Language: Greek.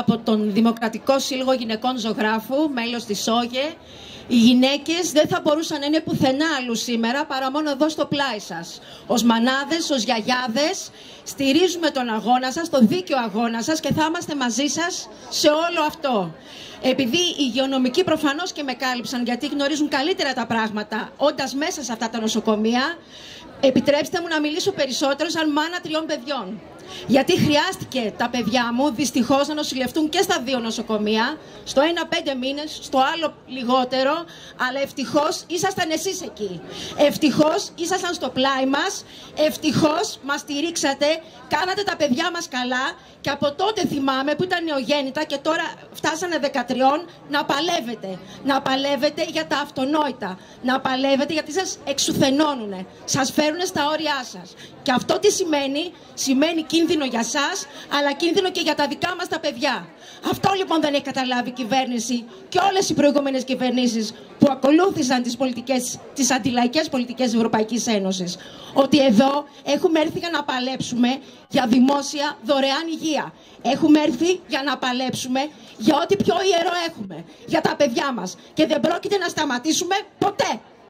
από τον Δημοκρατικό Σύλλογο Γυναικών Ζωγράφου, μέλος της ΣΟΓΕ. Οι γυναίκες δεν θα μπορούσαν να είναι πουθενά αλλού σήμερα παρά μόνο εδώ στο πλάι σας. Ως μανάδες, ως γιαγιάδες, στηρίζουμε τον αγώνα σας, τον δίκαιο αγώνα σας και θα είμαστε μαζί σας σε όλο αυτό. Επειδή οι υγειονομικοί προφανώς και με κάλυψαν γιατί γνωρίζουν καλύτερα τα πράγματα όντας μέσα σε αυτά τα νοσοκομεία, επιτρέψτε μου να μιλήσω περισσότερο σαν μάνα τριών παιδιών. Γιατί χρειάστηκε τα παιδιά μου δυστυχώς να νοσηλευτούν και στα δύο νοσοκομεία. Στο ένα πέντε μήνες, στο άλλο λιγότερο. Αλλά ευτυχώς ήσασταν εσείς εκεί. Ευτυχώς ήσασταν στο πλάι μας. Ευτυχώς μας στηρίξατε. Κάνατε τα παιδιά μας καλά. Και από τότε θυμάμαι που ήταν νεογέννητα και τώρα φτάσανε 13 να παλεύετε. Να παλεύετε για τα αυτονόητα. Να παλεύετε γιατί σας εξουθενώνουν. Σας φέρουν στα όρια σας. Και αυτό τι σημαίνει, σημαίνει κίνδυνο για σας, αλλά κίνδυνο και για τα δικά μας τα παιδιά. Αυτό λοιπόν δεν έχει καταλάβει η κυβέρνηση και όλες οι προηγούμενες κυβερνήσεις που ακολούθησαν τις, πολιτικές, τις αντιλαϊκές πολιτικές Ευρωπαϊκής Ένωσης. Ότι εδώ έχουμε έρθει για να παλέψουμε για δημόσια δωρεάν υγεία. Έχουμε έρθει για να παλέψουμε για ό,τι πιο ιερό έχουμε. Για τα παιδιά μας. Και δεν πρόκειται να σταματήσουμε ποτέ.